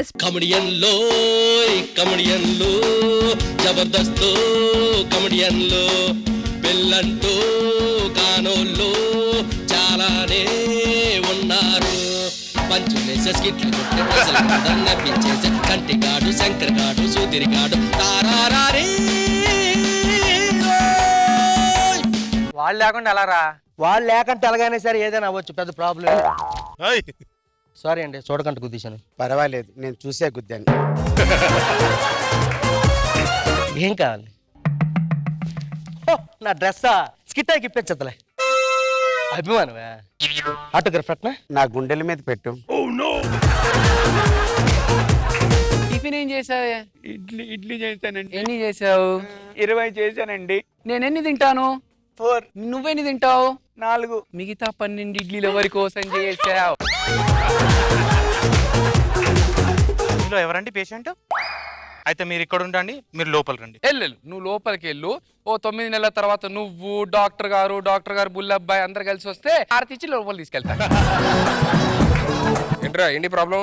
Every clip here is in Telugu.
జబర్దస్త్ కమెడియన్లో కమెడియన్లు జబర్దస్త్ కమెడియన్లు పిల్లంటూ కానోళ్ళు చాలానే ఉన్నారు. పంచులేసే స్కిట్లు కొట్టే ప్రజలు నవ్వించేసే కంటిగాడు శంకర్గాడు సుధీర్గాడు తారారీ వాళ్ళు లేకుండా ఎలా రా వాళ్ళు లేకంటే ఎలాగైనా సరే ఏదైనా అవ్వచ్చు పెద్ద ప్రాబ్లం. సారీ అండి చూడకంటే గుద్దీశాను. పర్వాలేదు నేను చూసే గుద్దాను. ఏం కావాలి? ఓ, నా డ్రెస్సా? స్కిట్ ఇప్పించదులే అభిమానమే? ఆటోగ్రాఫ్ అట్నా నా గుండెల మీద పెట్టు. టిఫిన్ ఏం చేసావే? ఇడ్లీ ఇడ్లీ చేశానండి. ఎన్ని చేసావు? ఇరవై చేశానండి. నేను ఎన్ని తింటాను? ఫోర్. నువ్వెన్ని తింటావు? నాలుగు. మిగతా పన్నెండు ఇడ్లీలు ఎవరి కోసం చేసావు? ఇందులో ఎవరండి పేషెంట్ అయితే మీరు ఇక్కడ ఉండండి మీరు లోపల రండి. వెళ్ళు నువ్వు లోపలికి వెళ్ళు. ఓ తొమ్మిది నెలల తర్వాత నువ్వు డాక్టర్ గారు డాక్టర్ గారు బుల్లబ్బాయి అందరు కలిసి వస్తే ఆరతి ఇచ్చి లోపల తీసుకెళ్తా. ఏంట్రా ఏంటి ప్రాబ్లం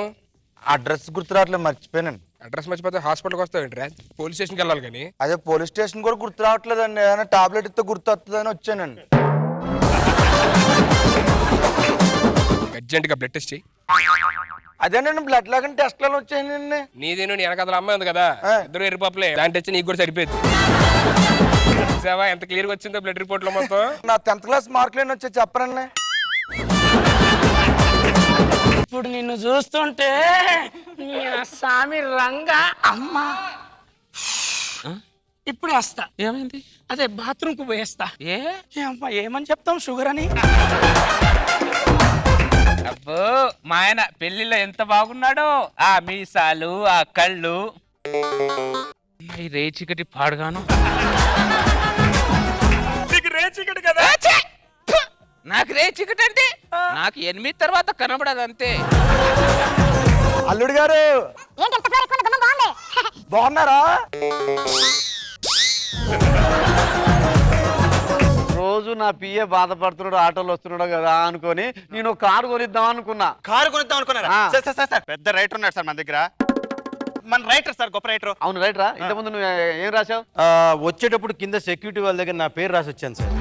అడ్రస్ గుర్తురావట్లేదు మర్చిపోయాను అడ్రస్ మర్చిపోతే హాస్పిటల్కి వస్తావు ఏంట్రా? పోలీస్ స్టేషన్కి వెళ్ళాలి కానీ. అదే పోలీస్ స్టేషన్ కూడా గుర్తు రావట్లేదండి. ఏదైనా టాబ్లెట్ ఇస్తే గుర్తు వస్తుందని వచ్చానండి. అర్జెంట్గా బ్లడ్ టెస్ట్ చేయి. అదేనండి బ్లడ్ లాగా టెస్ట్లలో వచ్చాయండి నీదేను నీ వెనకాల అమ్మాయి ఉంది కదా ఆ. ఇద్దరు ఎరిపప్పులే దాని టెస్ట్ నీకు కూడా సరిపోయింది. చూసావా? ఎంత క్లియర్గా వచ్చిందో బ్లడ్ రిపోర్ట్లో మొత్తం. నా టెన్త్ క్లాస్ మార్కులు వచ్చా చెప్పరండి ఇప్పుడు నిన్ను చూస్తుంటే నీ స్వామి రంగా అమ్మా. ఇప్పుడు వేస్తా. ఏమైంది? అదే బాత్రూమ్కు పోయేస్తా. ఏ? ఏ అమ్మా ఏమని చెప్తాం షుగర్ అని? అబ్బో మా ఆయన పెళ్ళిలో ఎంత బాగున్నాడో. ఆ మీసాలు ఆ కళ్ళు. రేచికటి పాడుగాను. నాకు రేచికటి అంటే నాకు ఎనిమిది తర్వాత కనబడదు అంతే. అల్లుడు గారు. బాగున్నారా? రోజు నా పిఏ బాధపడుతున్నాడు ఆటోలో వస్తున్నాడు కదా అనుకొని నేను ఒక కారు కొనిద్దాం అనుకున్నా. కారు కొనిద్దాం అనుకున్నారా? ఆ. Sir sir sir, sir. పెద్ద రైటర్ ఉన్నాడు సార్ మన దగ్గర. మన రైటర్ సార్ గొప్ప రైటర్. అవును రైట్ రా ఇంతకుముందు నువ్వు ఏం రాశావు? వచ్చేటప్పుడు కింద సెక్యూరిటీ వాళ్ళ దగ్గర నా పేరు రాసి వచ్చాను సార్.